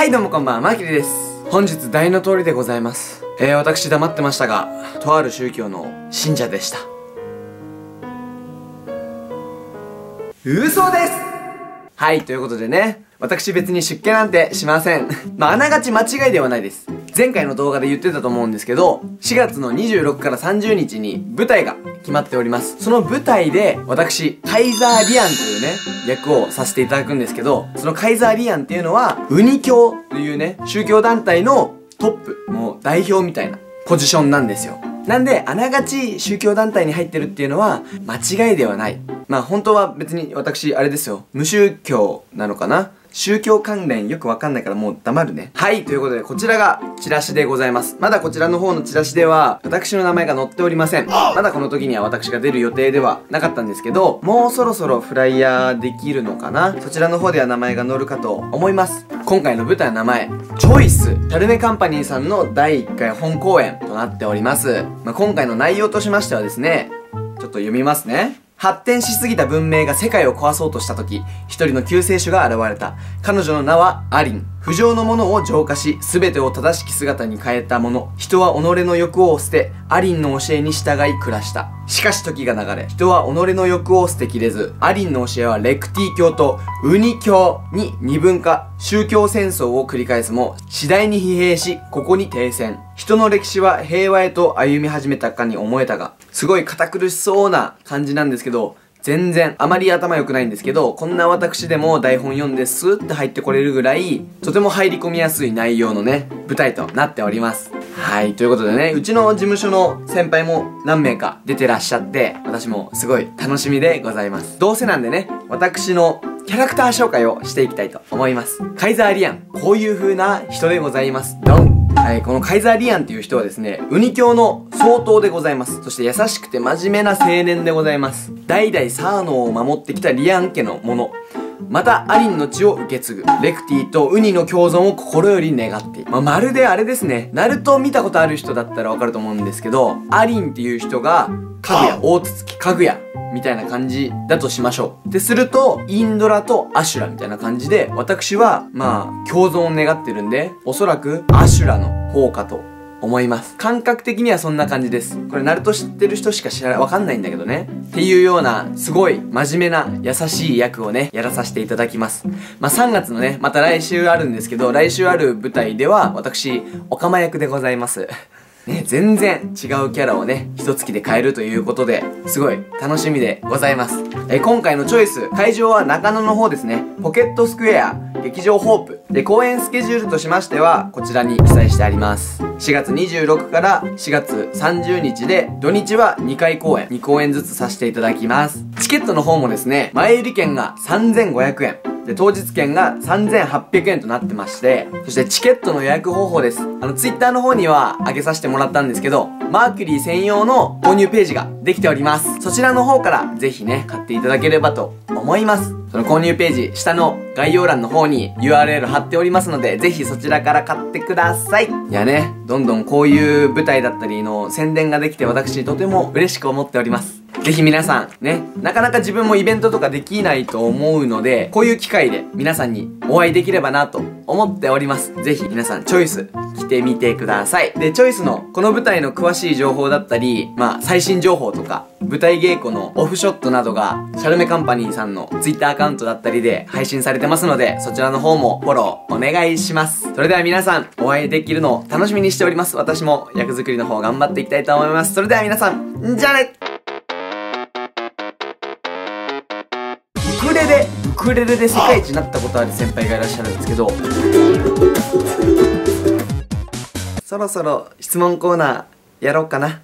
はいどうもこんばんは、マーキリです。本日大の通りでございます。えー、私黙ってましたが、とある宗教の信者でした。嘘ですはい、ということでね、私別に出家なんてしません。まあ、あながち間違いではないです。前回の動画で言ってたと思うんですけど、4月の26から30日に舞台が決まっております。その舞台で、私、カイザー・リアンというね、役をさせていただくんですけど、そのカイザー・リアンっていうのは、ウニ教というね、宗教団体のトップ、もう代表みたいなポジションなんですよ。なんで、あながち宗教団体に入ってるっていうのは、間違いではない。まあ本当は別に私、あれですよ。無宗教なのかな？宗教関連よくわかんないからもう黙るね。はい、ということでこちらがチラシでございます。まだこちらの方のチラシでは私の名前が載っておりません。まだこの時には私が出る予定ではなかったんですけど、もうそろそろフライヤーできるのかな？そちらの方では名前が載るかと思います。今回の舞台の名前、チョイス、チャルメカンパニーさんの第1回本公演となっております。まあ、今回の内容としましてはですね、ちょっと読みますね。発展しすぎた文明が世界を壊そうとした時、一人の救世主が現れた。彼女の名はアリン。不浄のものを浄化し、すべてを正しき姿に変えたもの。人は己の欲を捨て、アリンの教えに従い暮らした。しかし時が流れ、人は己の欲を捨てきれず、アリンの教えはレクティ教とウニ教に二分化、宗教戦争を繰り返すも、次第に疲弊し、ここに停戦。人の歴史は平和へと歩み始めたかに思えたが、すごい堅苦しそうな感じなんですけど、全然、あまり頭良くないんですけど、こんな私でも台本読んでスーって入ってこれるぐらい、とても入り込みやすい内容のね、舞台となっております。はい、ということでね、うちの事務所の先輩も何名か出てらっしゃって、私もすごい楽しみでございます。どうせなんでね、私のキャラクター紹介をしていきたいと思います。カイザーリアン、こういう風な人でございます。ドンはい、このカイザーリアンっていう人はですね、ウニ教の総統でございます。そして優しくて真面目な青年でございます。代々サーノを守ってきたリアン家のもの。また、アリンの血を受け継ぐ。レクティとウニの共存を心より願っている。まあ、まるであれですね。ナルトを見たことある人だったらわかると思うんですけど、アリンっていう人が、かぐや、大筒木かぐや、みたいな感じだとしましょう。で、すると、インドラとアシュラみたいな感じで、私は、まあ、共存を願ってるんで、おそらく、アシュラの方かと思います。感覚的にはそんな感じです。これ、ナルト知ってる人しか知らない、わかんないんだけどね。っていうような、すごい真面目な優しい役をね、やらさせていただきます。まあ、3月のね、また来週あるんですけど、来週ある舞台では、私、オカマ役でございます。ね、全然違うキャラをね、一月で変えるということで、すごい楽しみでございます。え今回のチョイス、会場は中野の方ですね。ポケットスクエア、劇場ホープ。で、公演スケジュールとしましては、こちらに記載してあります。4月26から4月30日で、土日は2回公演、2公演ずつさせていただきます。チケットの方もですね、前売り券が3500円。で、当日券が3800円となってまして、そしてチケットの予約方法です。あの、ツイッターの方には上げさせてもらったんですけど、マーキュリー専用の購入ページができております。そちらの方からぜひね、買っていただければと思います。その購入ページ、下の概要欄の方に URL 貼っておりますので、ぜひそちらから買ってください。いやね、どんどんこういう舞台だったりの宣伝ができて私とても嬉しく思っております。ぜひ皆さん、ね、なかなか自分もイベントとかできないと思うので、こういう機会で皆さんにお会いできればなと思っております。ぜひ皆さん、チョイス来てみてください。で、チョイスのこの舞台の詳しい情報だったり、まあ、最新情報とか、舞台稽古のオフショットなどが、シャルメカンパニーさんの Twitter アカウントだったりで配信されてますので、そちらの方もフォローお願いします。それでは皆さん、お会いできるのを楽しみにしております。私も役作りの方頑張っていきたいと思います。それでは皆さん、じゃあねクレレウクレレで世界一になったことある先輩がいらっしゃるんですけど。そろそろ質問コーナーやろうかな。